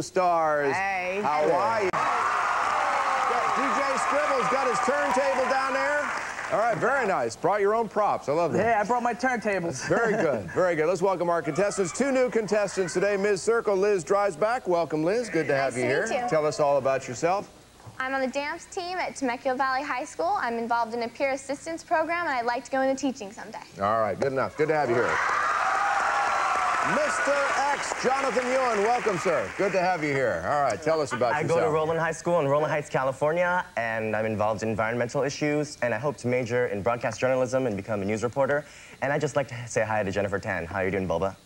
with Stars. Hey. How are you? DJ Scribble's got his turntable down there. All right, very nice. Brought your own props. I love that. Yeah, I brought my turntables. Very good, very good. Let's welcome our contestants. Two new contestants today. Ms. Circle, Liz Drives Back. Welcome, Liz. Good to have Nice you to here. meet you. Tell us all about yourself. I'm on the dance team at Temecula Valley High School. I'm involved in a peer assistance program, and I'd like to go into teaching someday. All right, good enough. Good to have you here. Mr. X, Jonathan Ewan. Welcome, sir. Good to have you here. All right, tell us about I yourself. go to Rowland High School in Rowland Heights, California, and I'm involved in environmental issues, and I hope to major in broadcast journalism and become a news reporter. And I'd just like to say hi to Jennifer Tan. How are you doing, Boba?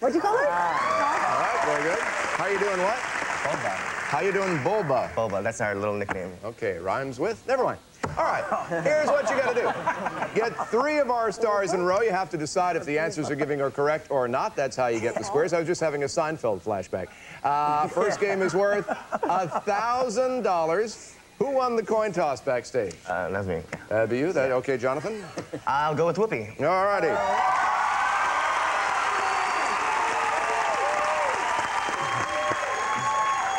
What'd you call it? All right, very good. How you doing what? Boba. How you doing, Bulba? Boba, that's our little nickname. Okay, rhymes with? Never mind. All right, here's what you gotta do. Get three of our stars in a row. You have to decide if the answers are giving are correct or not. That's how you get the squares. I was just having a Seinfeld flashback. Uh, first game is worth a thousand dollars. Who won the coin toss backstage? Uh, that's me. That'd be you. That okay, Jonathan? I'll go with Whoopi. All righty.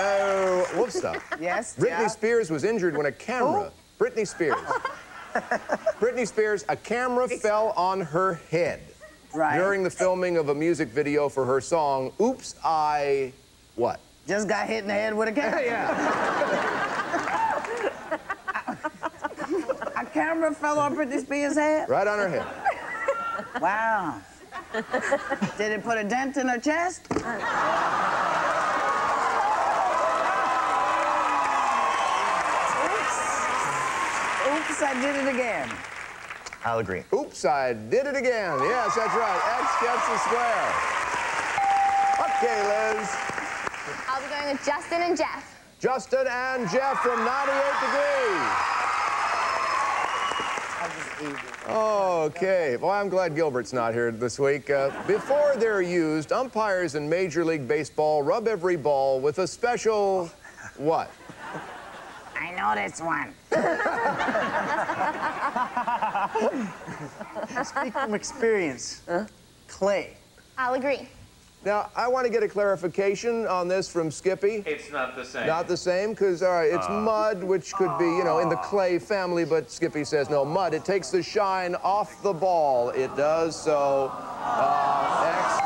Oh, whoops stuff. Yes. Britney yeah. Spears was injured when a camera. Britney Spears. Britney Spears, a camera fell on her head Right. during the filming of a music video for her song, Oops, I. What? Just got hit in the head with a camera. Yeah. a camera fell on Britney Spears' head? Right on her head. Wow. Did it put a dent in her chest? Oops. Oops, I did it again. I'll agree. Oops, I did it again. Yes, that's right. X gets the square. Okay, Liz. I'll be going with Justin and Jeff. Justin and Jeff from 98 Degrees. Okay. Well, I'm glad Gilbert's not here this week. Uh, before they're used, umpires in Major League Baseball rub every ball with a special what? I know this one. Speak from experience. Clay. I'll agree. Now, I want to get a clarification on this from Skippy. It's not the same. Not the same, because all right, it's mud, which could be, you know, in the clay family, but Skippy says no, mud. It takes the shine off the ball. It does, so uh, X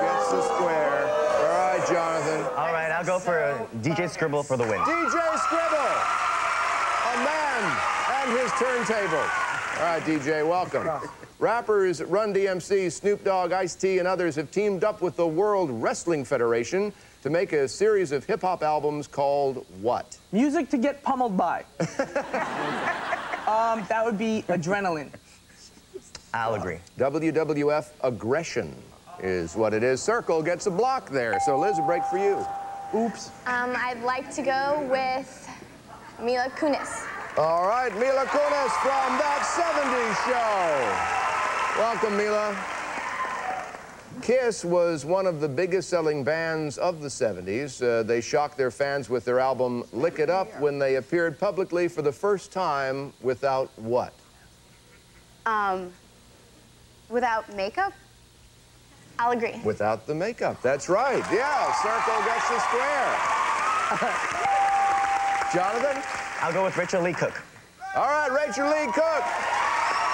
gets the square. All right, Jonathan. All right, I'll go for uh, DJ Scribble for the win. DJ Scribble, a man and his turntable. All right, DJ, welcome. Rappers Run DMC, Snoop Dogg, Ice-T, and others have teamed up with the World Wrestling Federation to make a series of hip-hop albums called what? Music to get pummeled by. um, that would be adrenaline. I'll agree. WWF Aggression is what it is. Circle gets a block there. So, Liz, a break for you. Oops. Um, I'd like to go with Mila Kunis. All right, Mila Kunis from That 70s Show. Welcome, Mila. Kiss was one of the biggest selling bands of the 70s. Uh, they shocked their fans with their album Lick It Up when they appeared publicly for the first time without what? Um, without makeup? I'll agree. Without the makeup. That's right. Yeah, Circle gets the square. Jonathan? I'll go with Rachael Leigh Cook. All right, Rachael Leigh Cook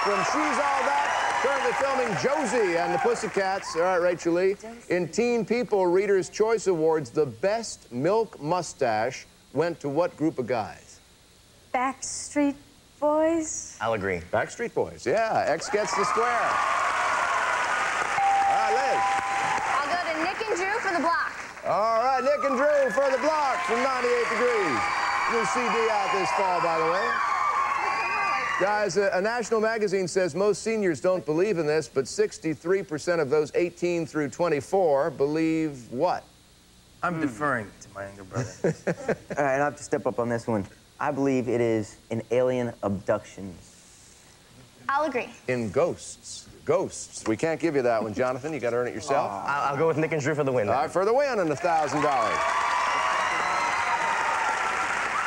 from She's All That. Currently filming Josie and the Pussycats. All right, Rachael Leigh. In Teen People Reader's Choice Awards, the best milk mustache went to what group of guys? Backstreet Boys. I'll agree. Backstreet Boys. Yeah, X gets the square. All right, Liz. I'll go to Nick and Drew for the block. All right, Nick and Drew for the block from 98 Degrees. New CD out this fall, by the way. Guys, a, a national magazine says most seniors don't believe in this, but 63% of those 18 through 24 believe what? I'm deferring to my younger brother. All right, I'll have to step up on this one. I believe it is an alien abduction. I'll agree. In ghosts. Ghosts. We can't give you that one, Jonathan. You got to earn it yourself. I'll, I'll go with Nick and Drew for the win. All right, for the win and a $1,000.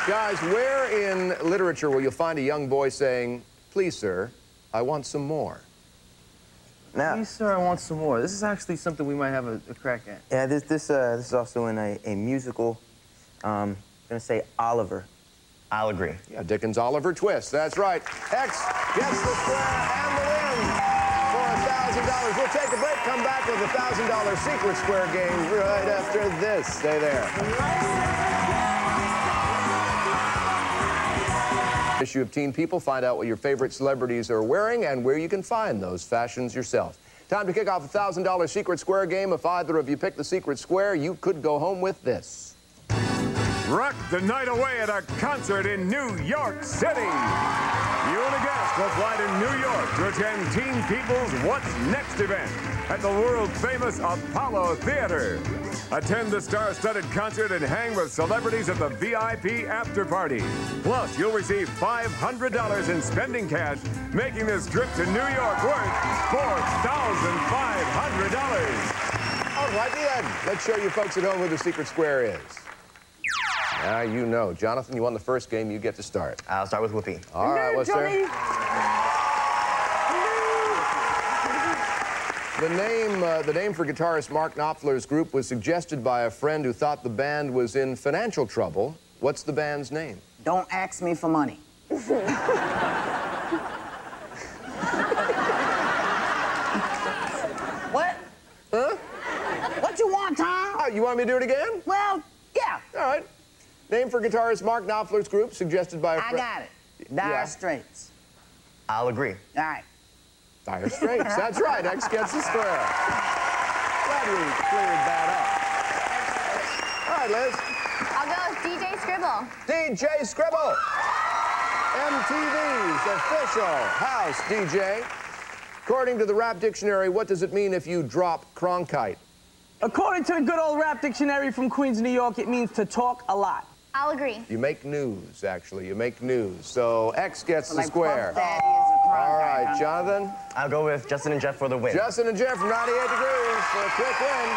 Guys, where in literature will you find a young boy saying, please, sir, I want some more? Now, Please, sir, I want some more. This is actually something we might have a, a crack at. yeah, this this uh, this is also in a, a musical. Um, I'm gonna say Oliver. I'll agree. Yeah, Dickens' Oliver Twist. That's right. X gets the square and the win for $1,000. We'll take a break, come back with a $1,000 Secret Square game right after this. Stay there. Issue of Teen People, find out what your favorite celebrities are wearing and where you can find those fashions yourself. Time to kick off a $1,000 Secret Square game. If either of you pick the Secret Square, you could go home with this. Rock the night away at a concert in New York City. You and a guest will fly to New York to attend Teen People's What's Next event at the world-famous Apollo Theater. Attend the star-studded concert and hang with celebrities at the VIP after party. Plus, you'll receive $500 in spending cash, making this trip to New York worth $4,500. All righty then. Let's show you folks at home who the secret square is. Now you know. Jonathan, you won the first game. You get to start. I'll start with Whoopi. All right, what's there? The name, uh, the name for guitarist Mark Knopfler's group was suggested by a friend who thought the band was in financial trouble. What's the band's name? Don't ask me for money. what? Huh? What you want, Tom? Oh, you want me to do it again? Well, yeah, All right. Name for guitarist Mark Knopfler's group, suggested by a friend. I got it. Dire Yeah. Straits. I'll agree. All right. Dire Straits. That's right. X gets the square. Glad we cleared that up. All right, Liz. I'll go with DJ Scribble. DJ Scribble. MTV's official house DJ. According to the rap dictionary, what does it mean if you drop Cronkite? According to the good old rap dictionary from Queens, New York, it means to talk a lot. I'll agree. You make news, actually. You make news. So X gets the Like square. Puff Daddy is a crime All guy, right. Jonathan. I'll go with Justin and Jeff for the win. Justin and Jeff from 98 Degrees for a quick win.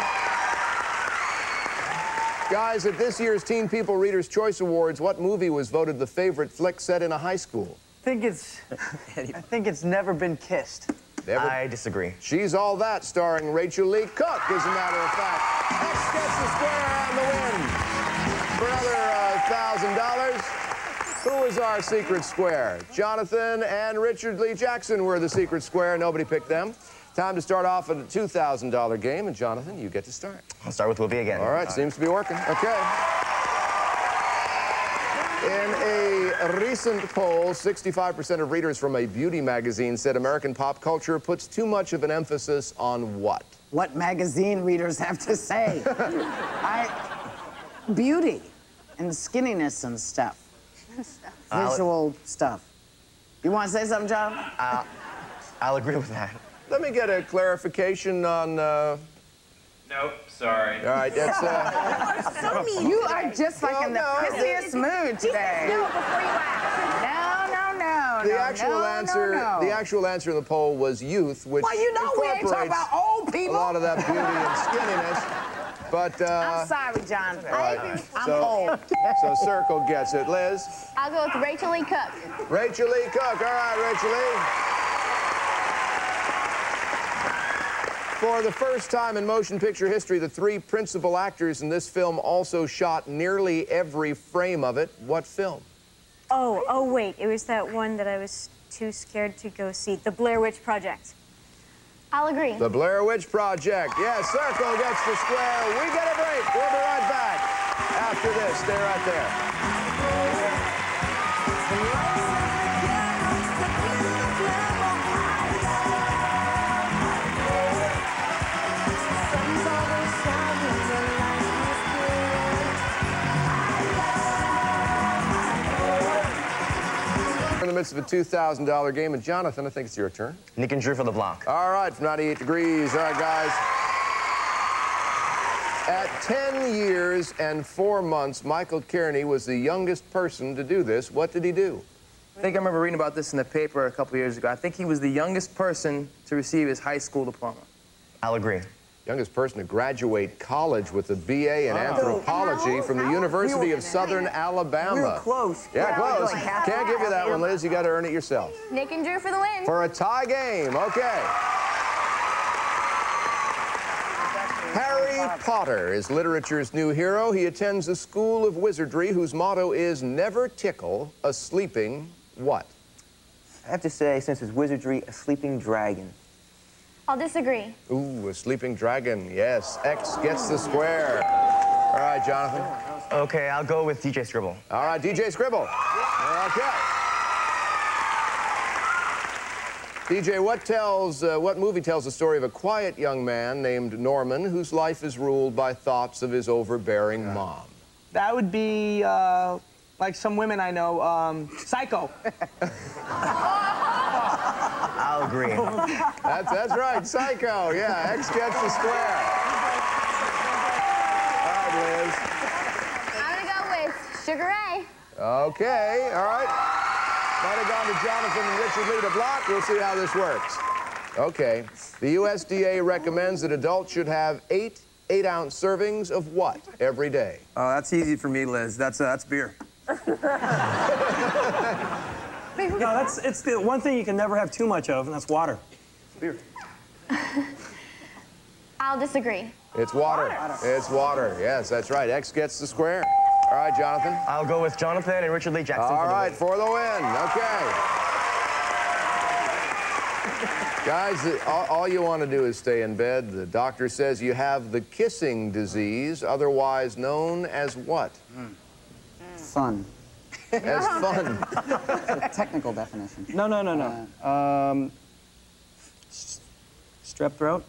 Guys, at this year's Teen People Readers' Choice Awards, what movie was voted the favorite flick set in a high school? I think it's, I think it's never been kissed. Never- I disagree. She's All That, starring Rachael Leigh Cook, as a matter of fact. X gets the square on the win for another uh, $1,000. Who was our secret square? Jonathan and Richard Lee Jackson were the secret square. Nobody picked them. Time to start off at a $2,000 game, and Jonathan, you get to start. I'll start with Whoopi again. All right, seems to be working. Okay. In a recent poll, 65% of readers from a beauty magazine said American pop culture puts too much of an emphasis on what? What magazine readers have to say. I, beauty and skinniness and stuff. I'll- Visual stuff. You want to say something, John? I'll agree with that. Let me get a clarification on. Uh, Nope, sorry. all right, that's. Uh, You are just like No, in the no. pissiest mood today. No, before you ask. No, no, no, the no, actual no, answer, no, no. the actual answer in the poll was youth, which Well, you know we ain't talking incorporates about old a lot of that beauty and skinniness. But uh, I'm sorry, John. right. I'm So- old. so Circle gets it. Liz, I'll go with Rachael Leigh Cook. Rachael Leigh Cook. All right, Rachael Leigh. For the first time in motion picture history, the three principal actors in this film also shot nearly every frame of it. What film? Oh, oh, wait. It was that one that I was too scared to go see. The Blair Witch Project. I'll agree. The Blair Witch Project. Yes, Circle gets the square. We get a break. We'll be right back after this. Stay right there. The midst of a $2,000 game, and Jonathan, I think it's your turn. Nick and Drew for the block. All right, from 98 degrees. All right, guys. At 10 years and four months, Michael Kearney was the youngest person to do this. What did he do? I think I remember reading about this in the paper a couple years ago. I think he was the youngest person to receive his high school diploma. I'll agree youngest person to graduate college with a BA in anthropology from the University we of Southern. Alabama. We were close. Yeah, yeah close. Like Can't give you that one, Liz. You got to earn it yourself. Nick and Drew for the win. For a tie game. Okay. Harry Potter is literature's new hero. He attends a school of wizardry whose motto is never tickle a sleeping what? I have to say, since it's wizardry, a sleeping dragon. I'll disagree. Ooh, a sleeping dragon. Yes, X gets the square. All right, Jonathan. Okay, I'll go with DJ Scribble. All right, DJ Scribble. Okay. DJ, what tells, uh, what movie tells the story of a quiet young man named Norman whose life is ruled by thoughts of his overbearing mom? That would be uh, like some women I know, um, Psycho. I'll agree. That's, that's right, Psycho. Yeah, X gets the square. All right, Liz. I'm gonna go with Sugar Ray. Okay, all right. Might have gone to Jonathan and Richard Lee to block. We'll see how this works. Okay. The USDA recommends that adults should have eight eight-ounce servings of what every day? Oh, that's easy for me, Liz. That's uh, that's beer. No, that's it's the one thing you can never have too much of, and that's water. Beer. I'll disagree. It's water. It's water. Yes, that's right. X gets the square. All right, Jonathan. I'll go with Jonathan and Richard Lee Jackson. All for the right, win. for the win. Okay. Guys, the- all, all you want to do is stay in bed. The doctor says you have the kissing disease, otherwise known as what? Fun. As fun. Technical definition. No, no, no, no. um, strep throat.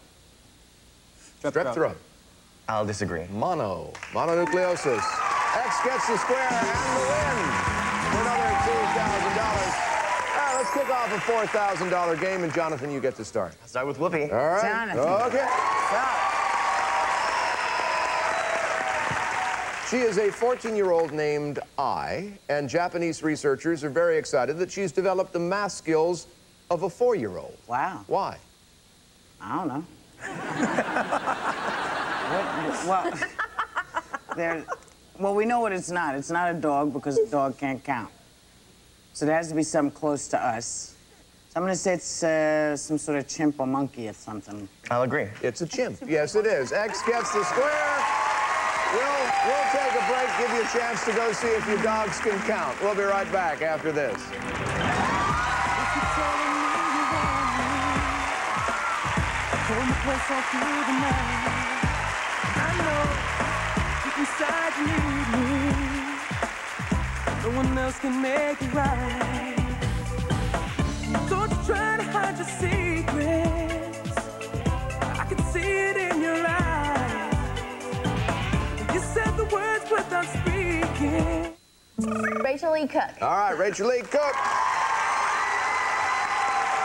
Strep throat. I'll disagree. Mono. Mononucleosis. X gets the square and the win for another $2,000. All right, let's kick off a $4,000 game, and Jonathan, you get to start. Start with Whoopi. All right. Jonathan. Okay. She is a 14-year-old named Ai, and Japanese researchers are very excited that she's developed the math skills of a four-year-old. Wow. Why? I don't know. what, well, there. Well, we know what it's not. It's not a dog because a dog can't count. So there has to be something close to us. So I'm gonna say it's uh, some sort of chimp or monkey or something. I'll agree. It's a chimp. Yes, it is. X gets the square. We'll, we'll take a break, give you a chance to go see if your dogs can count. We'll be right back after this. No one else can make it right. Don't you try to hide your secrets. I can see it without speaking. Rachael Leigh Cook. All right, Rachael Leigh Cook.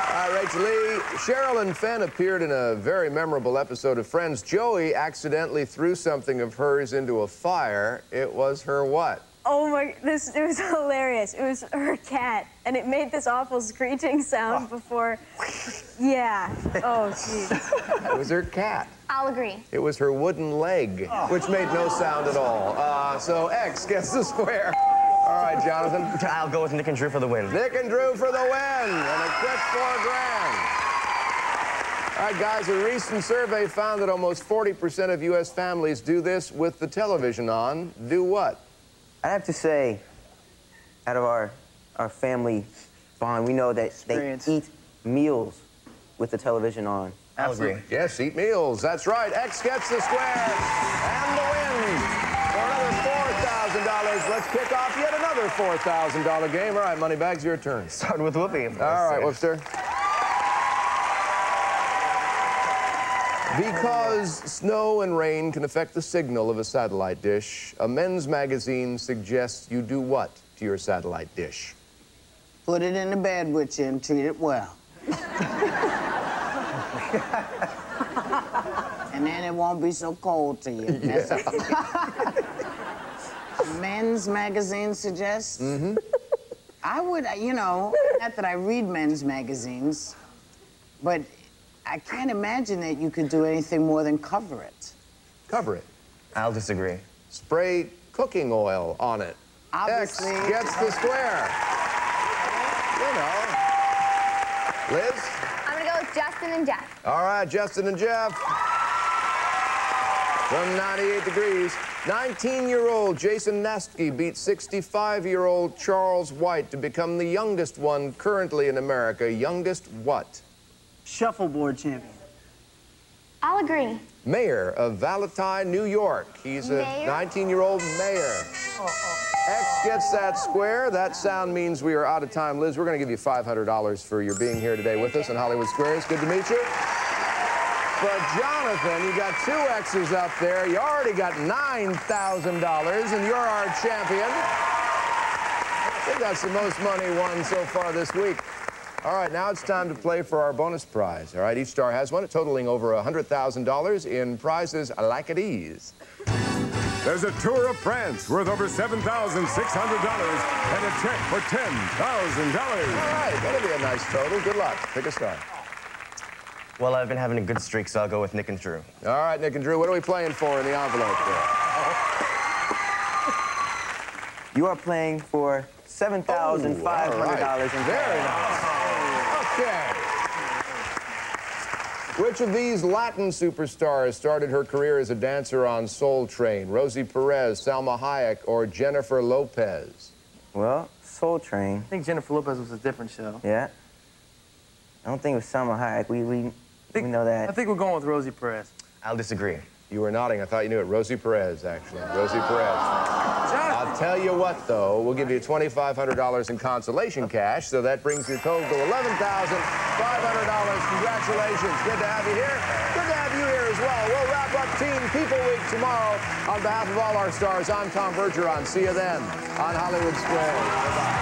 All right, Rachael Leigh. Cheryl and Fenn appeared in a very memorable episode of Friends. Joey accidentally threw something of hers into a fire. It was her what? Oh my, this it was hilarious. It was her cat, and it made this awful screeching sound ah. before. Yeah. Oh, jeez. It was her cat. I'll agree. It was her wooden leg, which made no sound at all. Uh, so X gets the square. All right, Jonathan. I'll go with Nick and Drew for the win. Nick and Drew for the win and a quick four grand. All right, guys, a recent survey found that almost 40% of U.S. families do this with the television on. Do what? I'd have to say, out of our our family bond, we know that Experience. they eat meals with the television on. I'll agree. Yes, eat meals. That's right. X gets the square and the win for another $4,000. Let's kick off yet another $4,000 game. All right, Moneybags, your turn. Start with Whoopi. All right, Whoopster. Because snow and rain can affect the signal of a satellite dish, a men's magazine suggests you do what to your satellite dish? Put it in the bed with you and treat it well. and then it won't be so cold to you. That's men's magazine suggests? Mm-hmm. I would, uh, you know, not that I read men's magazines, but I can't imagine that you could do anything more than cover it. Cover it. I'll disagree. Spray cooking oil on it. Obviously. X gets the square. You know. Liz? I'm gonna go with Justin and Jeff. All right, Justin and Jeff. From 98 degrees, 19-year-old Jason Nastke beat 65-year-old Charles White to become the youngest one currently in America. Youngest what? Shuffleboard champion. I'll agree. Mayor of Valentine, New York. He's a Mayor? 19-year-old mayor. X gets that square. That sound means we are out of time. Liz, we're going to give you $500 for your being here today with us in Hollywood Squares. Good to meet you. But Jonathan, you got two X's up there. You already got $9,000, and you're our champion. I think that's the most money won so far this week. All right, now it's time to play for our bonus prize. All right, each star has one, totaling over $100,000 in prizes like ease. There's a tour of France worth over $7,600 and a check for $10,000. All right, that'll be a nice total. Good luck. Pick a star. Well, I've been having a good streak, so I'll go with Nick and Drew. All right, Nick and Drew, what are we playing for in the envelope there? You are playing for $7,500 Oh, all right. in Very cash. nice. Okay. Which of these Latin superstars started her career as a dancer on Soul Train? Rosie Perez, Salma Hayek, or Jennifer Lopez? Well, Soul Train. I think Jennifer Lopez was a different show. Yeah. I don't think it was Salma Hayek. We, we, we know that. I think we're going with Rosie Perez. I'll disagree. You were nodding. I thought you knew it. Rosie Perez, actually. Rosie Perez. I'll tell you what, though. We'll give you $2,500 in consolation cash, so that brings your total to $11,500. Congratulations. Good to have you here. Good to have you here as well. We'll wrap up Teen People Week tomorrow. On behalf of all our stars, I'm Tom Bergeron. See you then on Hollywood Squares. Bye-bye.